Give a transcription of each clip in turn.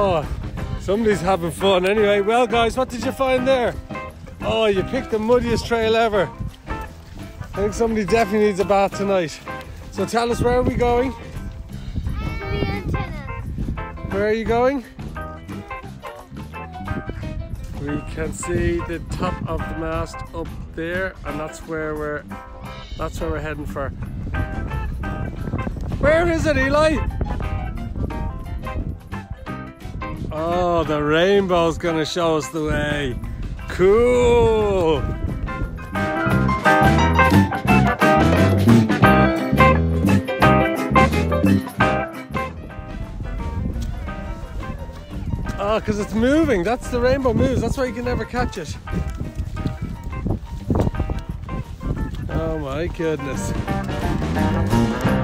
Oh, somebody's having fun. Anyway, well, guys, what did you find there? Oh, you picked the muddiest trail ever. I think somebody definitely needs a bath tonight. So tell us, where are we going? Where are you going? We can see the top of the mast up there, and that's where we're that's where we're heading for. Where is it, Eli? Oh, the rainbow's gonna show us the way. Cool. Ah, oh, because it's moving. That's the rainbow moves. That's why you can never catch it. Oh my goodness.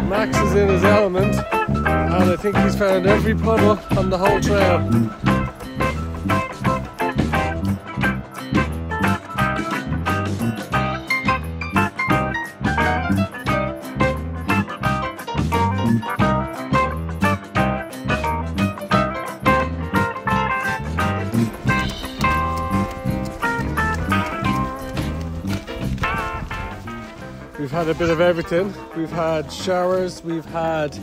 Max is in his element, and I think he's found every puddle on the whole trail. We've had a bit of everything. We've had showers, we've had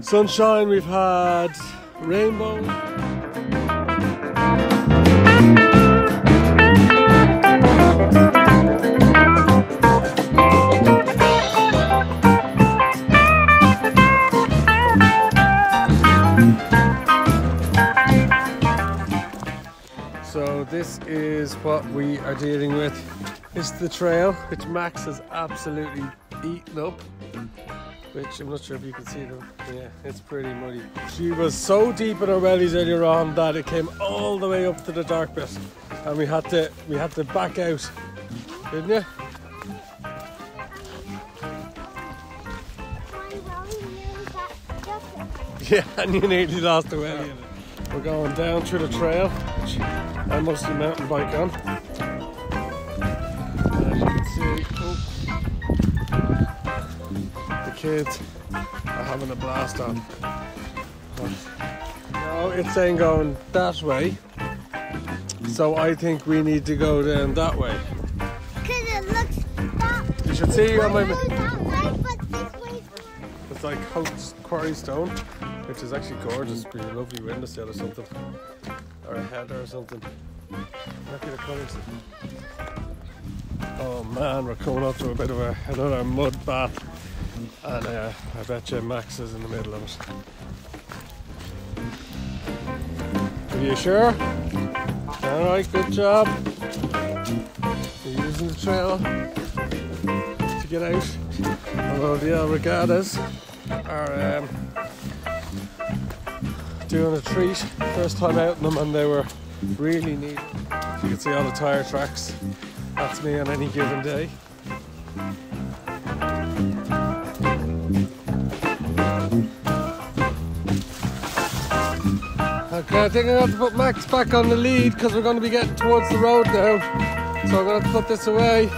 sunshine, we've had rainbow. So this is what we are dealing with. It's the trail, which Max has absolutely eaten up. Which I'm not sure if you can see them. Yeah, it's pretty muddy. She was so deep in her wellies earlier on that it came all the way up to the dark bit, and we had to we had to back out, didn't you? Yeah, and you nearly lost the welly. We're going down through the trail, which I mostly mountain bike on. As you can see, oh, kids are having a blast on. But now it's saying going that way, so I think we need to go down that way. Because it looks that You should see on my. it goes way, but this way. It's like Howth's Quarry Stone, which is actually gorgeous. Be a lovely windowsill or something, or a header or something. Look at the colours. Oh man, we're coming up to a bit of a, another mud bath, and uh, I bet you Max is in the middle of it. Are you sure? All right, good job. You're using the trail to get out. Although the El Regattas are um, doing a treat. First time out in them and they were really neat. You can see all the tyre tracks. That's me on any given day. Okay, I think I'm have to put Max back on the lead because we're going to be getting towards the road now. So I'm going to to put this away.